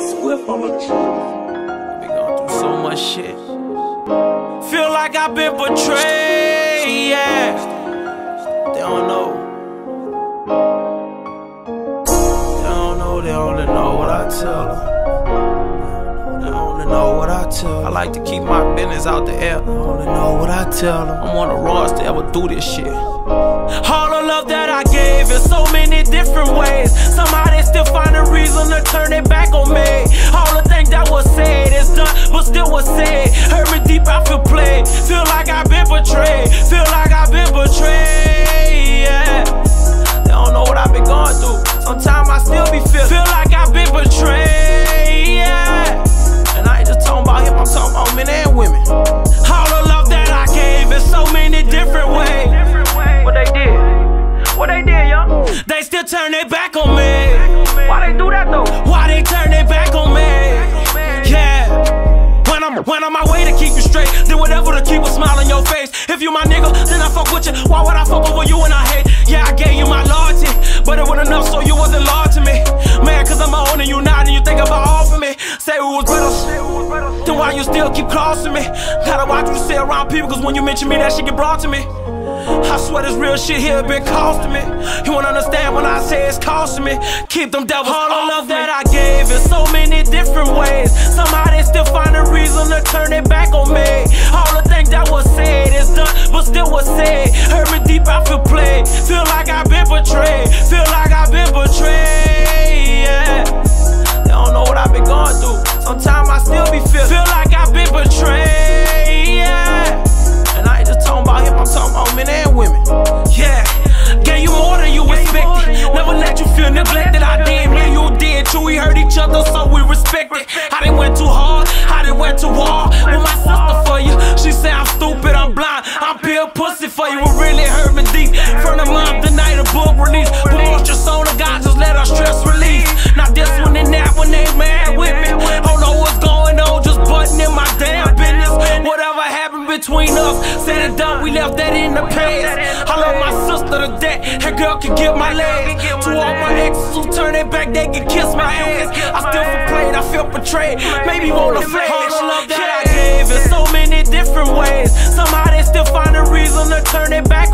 Swift on the truth. Been going through so much shit. Feel like I've been betrayed, yeah. They don't know. They don't know, they only know what I tell them. They only know what I tell them. I like to keep my business out the air. They only know what I tell them. I'm on the rawest to ever do this shit. All the love that I gave in so many different ways. Somebody still find a reason to turn it back on me. Betrayed. Feel like I've been betrayed. Yeah. They don't know what I've been going through. Sometimes I still be feeling. feel like I've been betrayed. Yeah. And I ain't just talking about him, I'm talking about men and women. All the love that I gave in so many different ways. What they did? What they did, y'all? They still turn their back on me. Why they do that though? Why they turn their back on me? Fuck with you. Why would I fuck over you when I hate? Yeah, I gave you my loyalty, but it wasn't enough, so you wasn't loyal to me. Man, cause I'm owning you now, and you think about all for me. Say we was better, then why you still keep crossing me? Gotta watch what you say around people, cause when you mention me, that shit get brought to me. I swear this real shit here been costing me. You wanna understand when I say it's costing me? Keep them devils All the love that I gave in so many different ways. Feel like I've been betrayed. Feel like us, said it done, we left that in the past. I love my sister to death, that girl can get my legs. To all my exes who turn their back, they can kiss my ass. I still feel played, I feel betrayed. Maybe wanna flash. All the love that I gave in so many different ways. Somebody still find a reason to turn it back